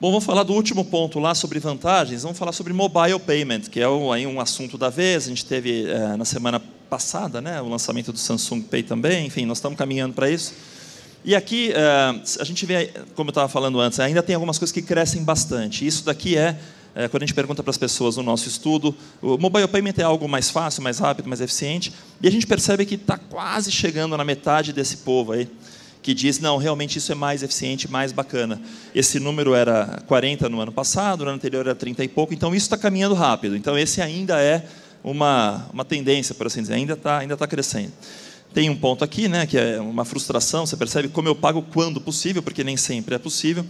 Bom, vamos falar do último ponto lá sobre vantagens. Vamos falar sobre mobile payment, que é um, aí um assunto da vez. A gente teve é, na semana passada né, o lançamento do Samsung Pay também. Enfim, nós estamos caminhando para isso. E aqui é, a gente vê, como eu estava falando antes, ainda tem algumas coisas que crescem bastante. Isso daqui é, é quando a gente pergunta para as pessoas no nosso estudo, o mobile payment é algo mais fácil, mais rápido, mais eficiente. E a gente percebe que está quase chegando na metade desse povo aí que diz, não, realmente isso é mais eficiente, mais bacana. Esse número era 40 no ano passado, no ano anterior era 30 e pouco, então isso está caminhando rápido. Então esse ainda é uma, uma tendência, por assim dizer, ainda está ainda tá crescendo. Tem um ponto aqui, né, que é uma frustração, você percebe como eu pago quando possível, porque nem sempre é possível.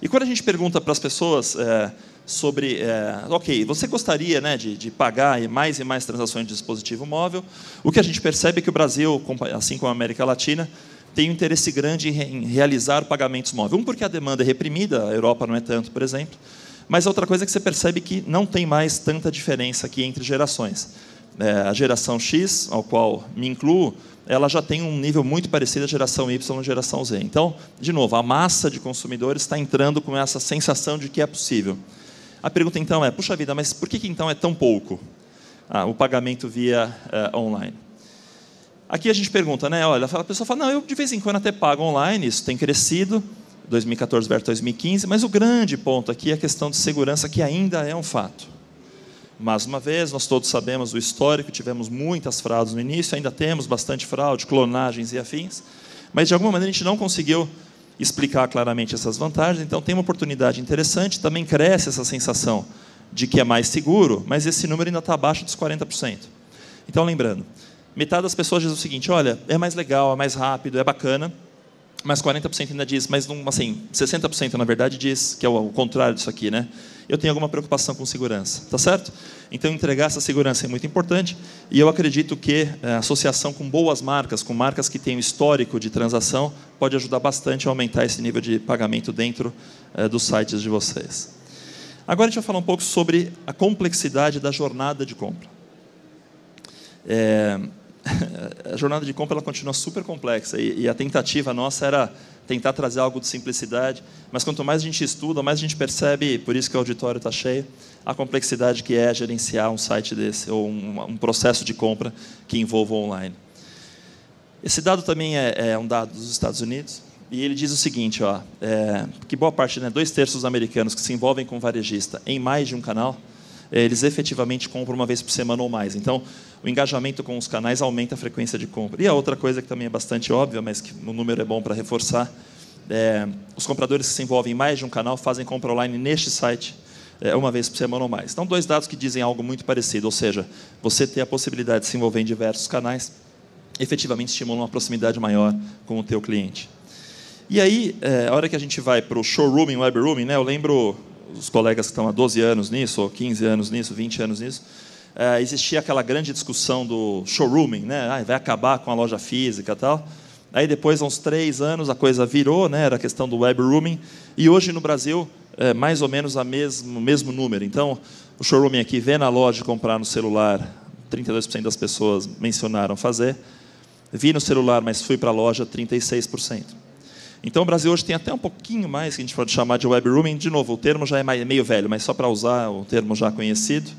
E quando a gente pergunta para as pessoas é, sobre, é, ok, você gostaria né, de, de pagar mais e mais transações de dispositivo móvel, o que a gente percebe é que o Brasil, assim como a América Latina, tem um interesse grande em realizar pagamentos móveis. Um, porque a demanda é reprimida, a Europa não é tanto, por exemplo. Mas outra coisa é que você percebe que não tem mais tanta diferença aqui entre gerações. É, a geração X, ao qual me incluo, ela já tem um nível muito parecido à geração Y e geração Z. Então, de novo, a massa de consumidores está entrando com essa sensação de que é possível. A pergunta então é, puxa vida, mas por que, que então é tão pouco ah, o pagamento via uh, online? Aqui a gente pergunta, né? Olha, a pessoa fala, não, eu de vez em quando até pago online, isso tem crescido, 2014 versus 2015, mas o grande ponto aqui é a questão de segurança, que ainda é um fato. Mais uma vez, nós todos sabemos do histórico, tivemos muitas fraudes no início, ainda temos bastante fraude, clonagens e afins, mas de alguma maneira a gente não conseguiu explicar claramente essas vantagens, então tem uma oportunidade interessante, também cresce essa sensação de que é mais seguro, mas esse número ainda está abaixo dos 40%. Então, lembrando, Metade das pessoas diz o seguinte: olha, é mais legal, é mais rápido, é bacana, mas 40% ainda diz, mas não, assim, 60% na verdade diz que é o contrário disso aqui, né? Eu tenho alguma preocupação com segurança, tá certo? Então entregar essa segurança é muito importante e eu acredito que a associação com boas marcas, com marcas que têm um histórico de transação, pode ajudar bastante a aumentar esse nível de pagamento dentro eh, dos sites de vocês. Agora a gente vai falar um pouco sobre a complexidade da jornada de compra. É, a jornada de compra ela continua super complexa e, e, a tentativa nossa era tentar trazer algo de simplicidade, mas quanto mais a gente estuda, mais a gente percebe, por isso que o auditório está cheio, a complexidade que é gerenciar um site desse ou um, um processo de compra que envolva online. Esse dado também é, é, um dado dos Estados Unidos e ele diz o seguinte, ó, é, que boa parte, né, dois terços dos americanos que se envolvem com varejista em mais de um canal, eles efetivamente compram uma vez por semana ou mais. Então, o engajamento com os canais aumenta a frequência de compra. E a outra coisa que também é bastante óbvia, mas que o número é bom para reforçar, é, os compradores que se envolvem em mais de um canal fazem compra online neste site é, uma vez por semana ou mais. Então, dois dados que dizem algo muito parecido, ou seja, você ter a possibilidade de se envolver em diversos canais, efetivamente estimula uma proximidade maior com o teu cliente. E aí, é, a hora que a gente vai para o showrooming, web rooming, né, eu lembro os colegas que estão há 12 anos nisso, ou 15 anos nisso, 20 anos nisso, é, existia aquela grande discussão do showrooming, né? Vai acabar com a loja física e tal. Aí depois, há uns três anos, a coisa virou, né? era a questão do web rooming, e hoje no Brasil, é mais ou menos o mesmo, mesmo número. Então, o showrooming aqui, vê na loja comprar no celular, 32% das pessoas mencionaram fazer. Vi no celular, mas fui para a loja, 36%. Então, o Brasil hoje tem até um pouquinho mais que a gente pode chamar de web rooming. De novo, o termo já é meio velho, mas só para usar o termo já conhecido.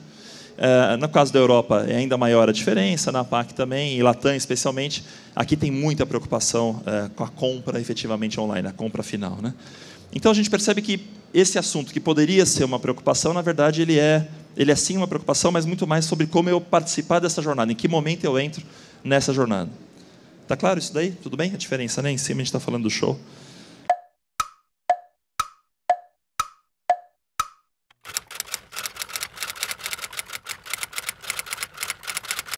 É, no caso da Europa, é ainda maior a diferença, na PAC também, e Latam especialmente. Aqui tem muita preocupação é, com a compra efetivamente online, a compra final. Né? Então, a gente percebe que esse assunto, que poderia ser uma preocupação, na verdade, ele é, ele é sim uma preocupação, mas muito mais sobre como eu participar dessa jornada, em que momento eu entro nessa jornada. Tá claro isso daí? Tudo bem? A diferença, né? Em cima a gente está falando do show.